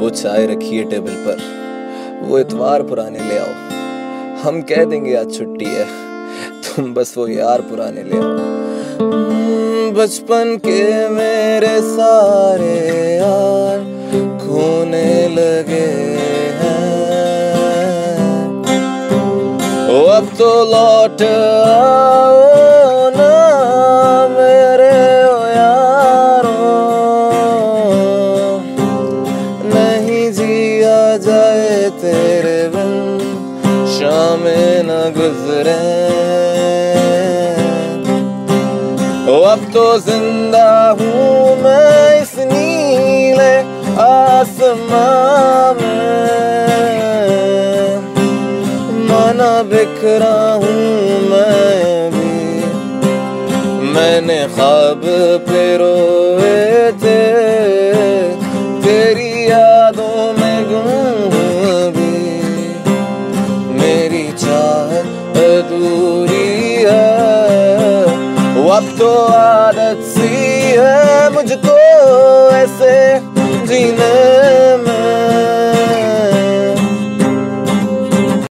वो चाय रखिए टेबल पर। वो इतवार पुराने ले आओ। हम कह देंगे आज छुट्टी है। तुम बस वो यार पुराने ले आओ। हम्म, बचपन के मेरे सारे यार खोने लगे हैं। अब तो लौट आओ जिया जाए तेरे बिन, शाम न गुजरे। अब तो ज़िंदा हूँ मैं इस नीले आसमां माना बिखरा हूँ मैं भी, मैंने ख्वाब पे रोए अधूरी है। तो आदत सी है मुझको ऐसे।